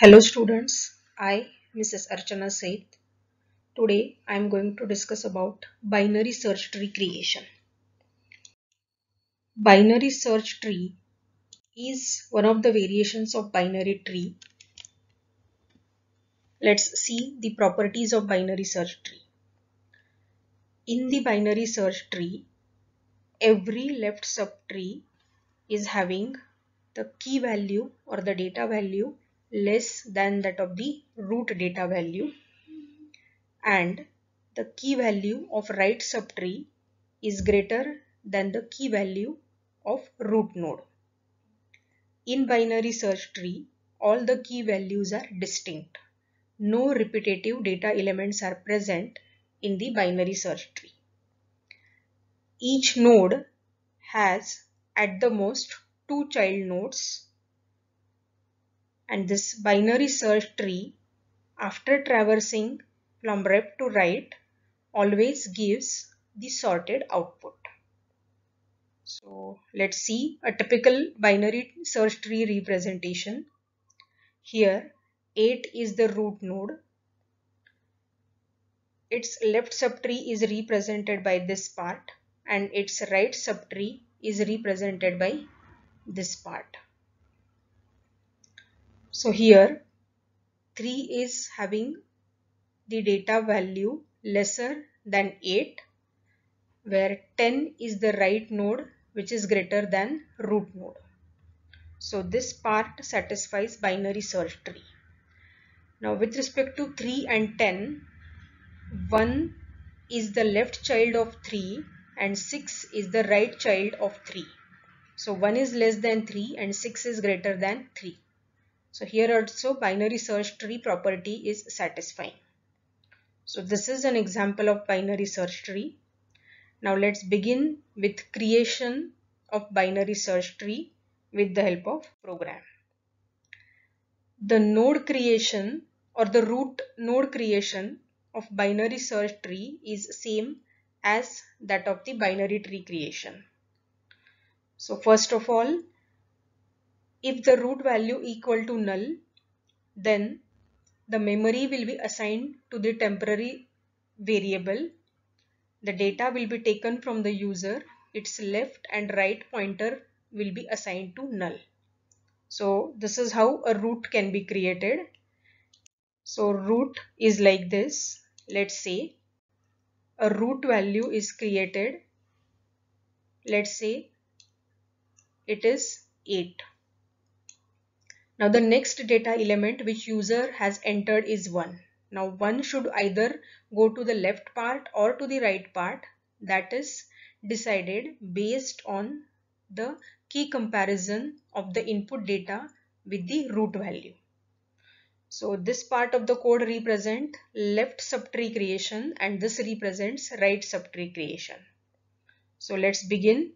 Hello students, I Mrs. Archana Seth. Today I am going to discuss about binary search tree creation. Binary search tree is one of the variations of binary tree. Let's see the properties of binary search tree. In the binary search tree, every left subtree is having the key value or the data value less than that of the root data value and the key value of right subtree is greater than the key value of root node. In binary search tree, all the key values are distinct. No repetitive data elements are present in the binary search tree. Each node has at the most two child nodes and this binary search tree after traversing from left to right always gives the sorted output. So let's see a typical binary search tree representation. Here 8 is the root node. Its left subtree is represented by this part and its right subtree is represented by this part. So here 3 is having the data value lesser than 8 where 10 is the right node which is greater than root node. So this part satisfies binary search tree. Now with respect to 3 and 10, 1 is the left child of 3 and 6 is the right child of 3. So 1 is less than 3 and 6 is greater than 3. So here also binary search tree property is satisfying. So this is an example of binary search tree. Now let's begin with creation of binary search tree with the help of program. The node creation or the root node creation of binary search tree is same as that of the binary tree creation. So first of all if the root value equal to null, then the memory will be assigned to the temporary variable. The data will be taken from the user. Its left and right pointer will be assigned to null. So this is how a root can be created. So root is like this. Let's say a root value is created. Let's say it is 8. Now the next data element which user has entered is 1. Now 1 should either go to the left part or to the right part that is decided based on the key comparison of the input data with the root value. So this part of the code represent left subtree creation and this represents right subtree creation. So let's begin.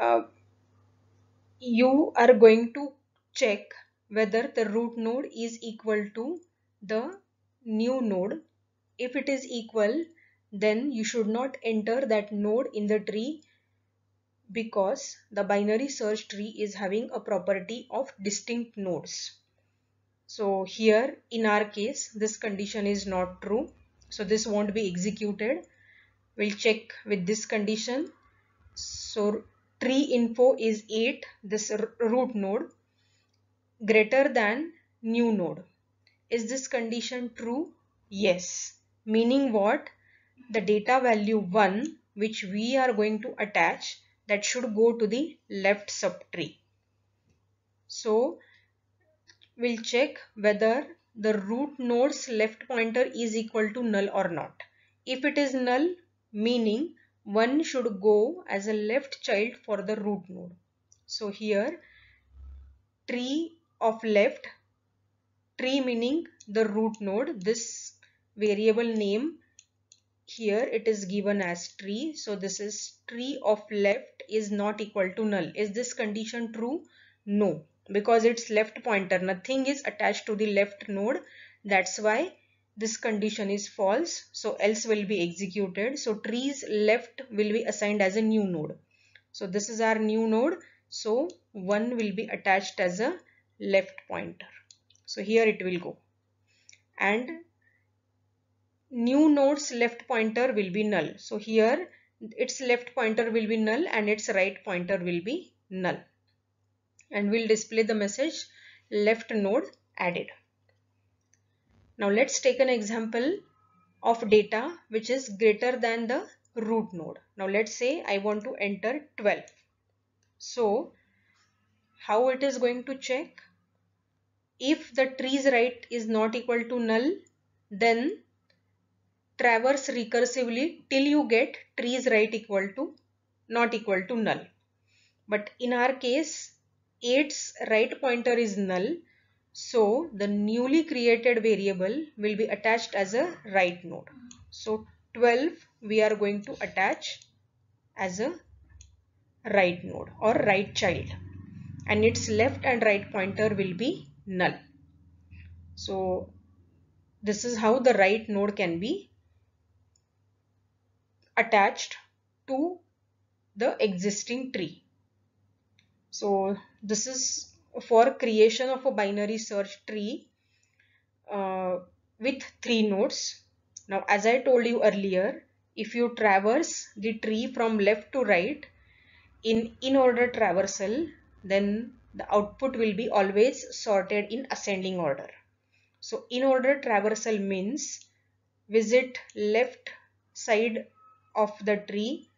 Uh, you are going to check whether the root node is equal to the new node. If it is equal, then you should not enter that node in the tree because the binary search tree is having a property of distinct nodes. So here in our case, this condition is not true. So this won't be executed. We'll check with this condition. So tree info is 8 this root node greater than new node. Is this condition true? Yes. Meaning what? The data value 1 which we are going to attach that should go to the left subtree. So we'll check whether the root node's left pointer is equal to null or not. If it is null meaning one should go as a left child for the root node. So here tree of left, tree meaning the root node, this variable name here it is given as tree. So this is tree of left is not equal to null. Is this condition true? No, because it's left pointer. Nothing is attached to the left node. That's why this condition is false so else will be executed so trees left will be assigned as a new node so this is our new node so one will be attached as a left pointer. So here it will go. And new node's left pointer will be null. So here its left pointer will be null and its right pointer will be null. And we'll display the message left node added. Now let's take an example of data which is greater than the root node. Now let's say I want to enter 12. So how it is going to check? If the trees right is not equal to null then traverse recursively till you get trees right equal to not equal to null. But in our case 8's right pointer is null so the newly created variable will be attached as a right node. So 12 we are going to attach as a right node or right child and its left and right pointer will be null. So this is how the right node can be attached to the existing tree. So this is for creation of a binary search tree uh, with three nodes. Now as I told you earlier, if you traverse the tree from left to right in in-order traversal, then the output will be always sorted in ascending order. So in-order traversal means visit left side of the tree,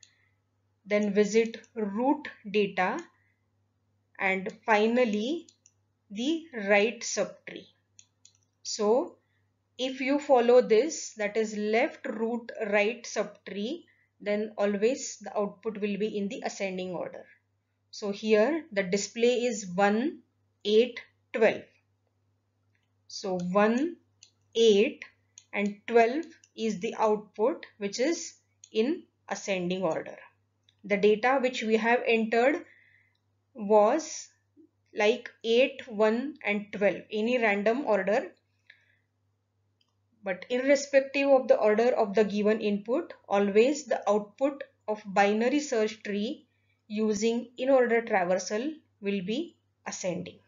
then visit root data and finally the right subtree. So if you follow this that is left root right subtree then always the output will be in the ascending order. So here the display is 1, 8, 12. So 1, 8 and 12 is the output which is in ascending order. The data which we have entered was like 8, 1 and 12 any random order but irrespective of the order of the given input always the output of binary search tree using in order traversal will be ascending.